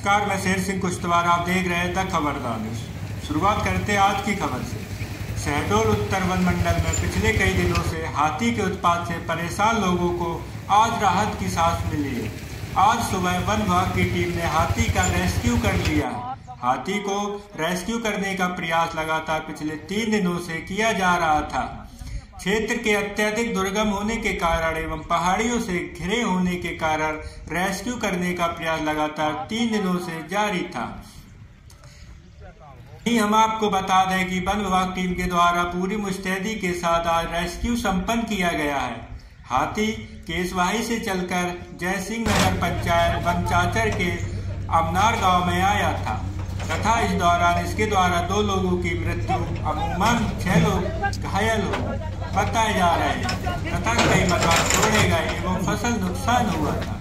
नमस्कार, मैं शेर सिंह कुश्तवार आप देख रहे द खबरदार न्यूज़। शुरुआत करते आज की खबर से। शहडोल उत्तर वन मंडल में पिछले कई दिनों से हाथी के उत्पात से परेशान लोगों को आज राहत की सांस मिली। है आज सुबह वन विभाग की टीम ने हाथी का रेस्क्यू कर लिया। है हाथी को रेस्क्यू करने का प्रयास लगातार पिछले तीन दिनों से किया जा रहा था। क्षेत्र के अत्यधिक दुर्गम होने के कारण एवं पहाड़ियों से घिरे होने के कारण रेस्क्यू करने का प्रयास लगातार तीन दिनों से जारी था। हम आपको बता दें कि वन विभाग टीम के द्वारा पूरी मुस्तैदी के साथ आज रेस्क्यू संपन्न किया गया है। हाथी केसवाही से चलकर जयसिंह नगर पंचायत बनचाचर के अमनार गाँव में आया था। तथा इस दौरान इसके द्वारा दो लोगों की मृत्यु, अमूमन छह लोग घायल हो बताए जा रहे हैं। तथा कई मकान तोड़े गए एवं फ़सल नुकसान हुआ था।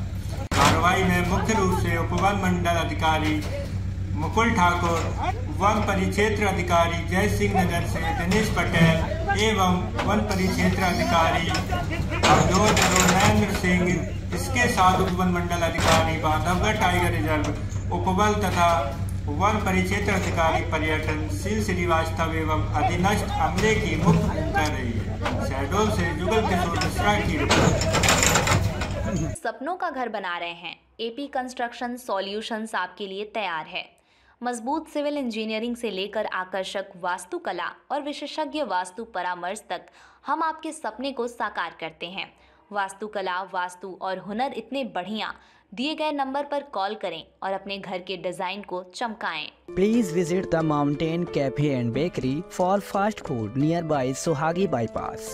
कार्रवाई में मुख्य रूप से उपवन मंडल अधिकारी मुकुल ठाकुर, वन परिक्षेत्र अधिकारी जय सिंह नगर से दिनेश पटेल एवं वन परिक्षेत्र अधिकारी नरेंद्र सिंह, इसके साथ उपवन मंडल अधिकारी बांधवगढ़ टाइगर रिज़र्व उपबल तथा वन परिक्षेत्र अधिकारी पर्यटन शील श्रीवास्तव एवं अधिनष्ट अमले की मुख्य भूमिका रही है। से जुगल की सपनों का घर बना रहे हैं। एपी कंस्ट्रक्शन सॉल्यूशंस आपके लिए तैयार है। मज़बूत सिविल इंजीनियरिंग से लेकर आकर्षक वास्तुकला और विशेषज्ञ वास्तु परामर्श तक हम आपके सपने को साकार करते हैं। वास्तुकला, वास्तु और हुनर इतने बढ़िया दिए गए नंबर पर कॉल करें और अपने घर के डिज़ाइन को चमकाएँ। Please visit the mountain cafe and bakery for fast food nearby Suhagi bypass